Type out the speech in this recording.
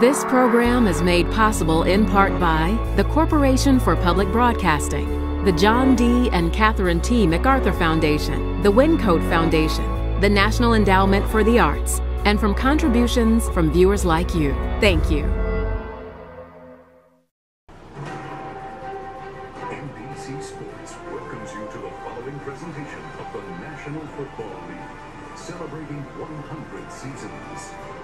This program is made possible in part by the Corporation for Public Broadcasting, the John D. and Catherine T. MacArthur Foundation, the Wyncote Foundation, the National Endowment for the Arts, and from contributions from viewers like you. Thank you. NBC Sports welcomes you to the following presentation of the National Football League, celebrating 100 seasons.